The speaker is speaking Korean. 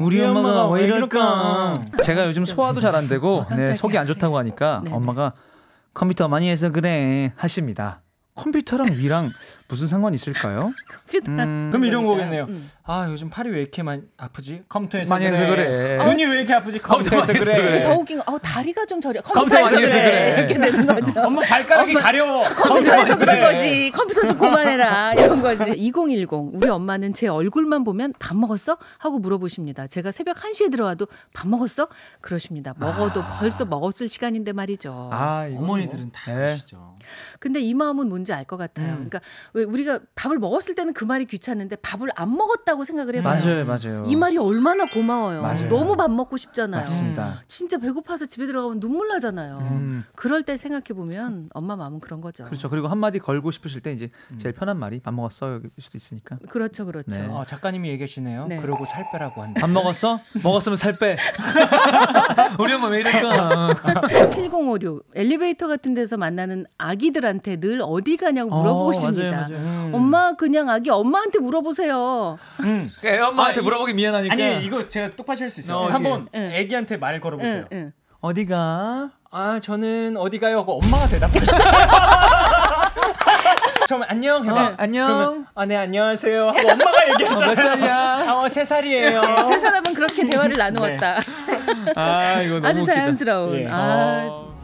우리 엄마가 왜 이럴까? 제가 요즘 소화도 잘 안 되고 네, 깜짝이야. 속이 안 좋다고 하니까 네네. 엄마가 컴퓨터 많이 해서 그래 하십니다. 컴퓨터랑 위랑 무슨 상관 있을까요? 음, 그럼 이런 거겠네요. 음. 아 요즘 팔이 왜 이렇게 많이 아프지? 컴퓨터에서 많이 해서 그래. 눈이 왜 이렇게 아프지? 컴퓨터에서 그래. 그래. 더 웃긴 거, 어, 다리가 좀 저려. 컴퓨터 컴퓨터에서 해서 그래. 그래. 이렇게 되는 거죠. 엄마 발가락이 엄마, 가려워. 컴퓨터에서 그래. 그런 거지. 컴퓨터 좀 그만해라. 이런 거지. 2010. 우리 엄마는 제 얼굴만 보면 밥 먹었어? 하고 물어보십니다. 제가 새벽 1시에 들어와도 밥 먹었어? 그러십니다. 먹어도 벌써 먹었을 시간인데 말이죠. 아, 어머니들은 다 네. 그러시죠. 근데 이 마음은 뭔지 알 것 같아요. 음. 그러니까 왜 우리가 밥을 먹었을 때는 그 말이 귀찮은데 밥을 안 먹었다고 생각을 해봐요. 맞아요, 맞아요. 이 말이 얼마나 고마워요. 맞아요. 너무 밥 먹고 싶잖아요. 맞습니다. 진짜 배고파서 집에 들어가면 눈물 나잖아요. 음, 그럴 때 생각해 보면 엄마 마음은 그런 거죠. 그렇죠. 그리고 한 마디 걸고 싶으실 때 이제 음. 제일 편한 말이 밥 먹었어 일 수도 있으니까. 그렇죠, 그렇죠. 네. 어, 작가님이 얘기하시네요. 네. 그러고 살 빼라고 한다. 밥 먹었어? 먹었으면 살 빼. 우리 엄마 왜 이럴까? 7056 엘리베이터 같은 데서 만나는 아기들한테 늘 어디 가냐고 물어보십니다. 어, 맞아요. 음. 엄마 그냥 아기 엄마한테 물어보세요. 음. 애 엄마한테 아, 이- 물어보기 미안하니까. 아니 이거 제가 똑같이 할 수 있어요. 어, 한번 응. 애기한테 말 걸어보세요. 응, 응. 어디가? 아 저는 어디 가요? 하고 엄마가 대답하시죠. 처음에 안녕 해봐. 어, 안녕. 아네 안녕하세요 하고 엄마가 얘기하잖아요. 몇 살이야? 어, 세 살이에요. 네, 세 사람은 그렇게 대화를 나누었다. 아 이거 너무 아주. 자연스러운. 예. 아, 어.